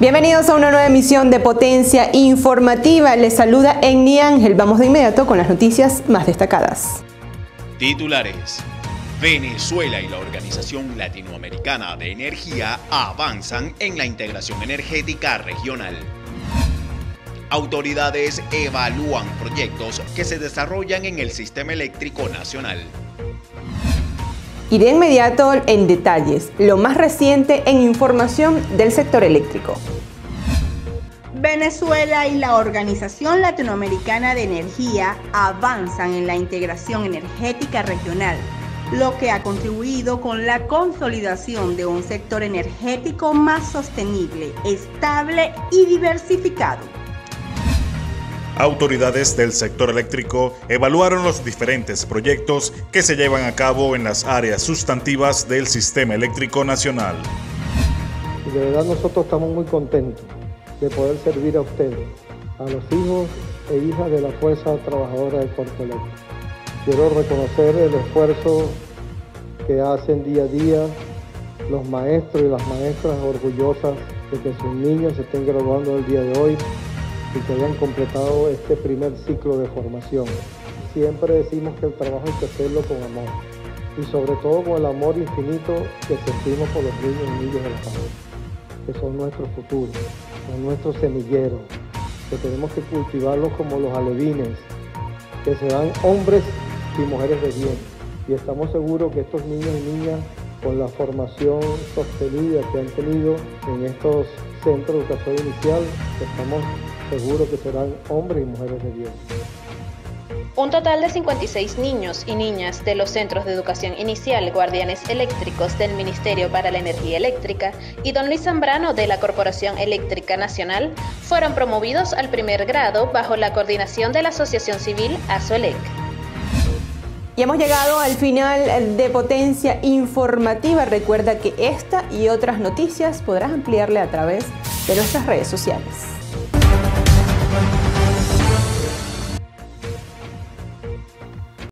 Bienvenidos a una nueva emisión de Potencia Informativa. Les saluda Enni Ángel. Vamos de inmediato con las noticias más destacadas. Titulares. Venezuela y la Organización Latinoamericana de Energía avanzan en la integración energética regional. Autoridades evalúan proyectos que se desarrollan en el sistema eléctrico nacional. Y de inmediato en detalles, lo más reciente en información del sector eléctrico. Venezuela y la Organización Latinoamericana de Energía avanzan en la integración energética regional, lo que ha contribuido con la consolidación de un sector energético más sostenible, estable y diversificado. Autoridades del sector eléctrico evaluaron los diferentes proyectos que se llevan a cabo en las áreas sustantivas del sistema eléctrico nacional. De verdad nosotros estamos muy contentos de poder servir a ustedes, a los hijos e hijas de la Fuerza Trabajadora de Puerto Eléctrico. Quiero reconocer el esfuerzo que hacen día a día los maestros y las maestras orgullosas de que sus niños se estén graduando el día de hoy y que hayan completado este primer ciclo de formación. Siempre decimos que el trabajo hay que hacerlo con amor y sobre todo con el amor infinito que sentimos por los niños y niñas de la que son nuestro futuro, son nuestros semilleros, que tenemos que cultivarlos como los alevines, que serán hombres y mujeres de bien. Y estamos seguros que estos niños y niñas, con la formación sostenida que han tenido en estos centros de educación inicial, estamos seguro que serán hombres y mujeres de bien. Un total de 56 niños y niñas de los Centros de Educación Inicial Guardianes Eléctricos del Ministerio para la Energía Eléctrica y don Luis Zambrano de la Corporación Eléctrica Nacional fueron promovidos al primer grado bajo la coordinación de la Asociación Civil ASOELEC. Y hemos llegado al final de Potencia Informativa. Recuerda que esta y otras noticias podrás ampliarle a través de nuestras redes sociales.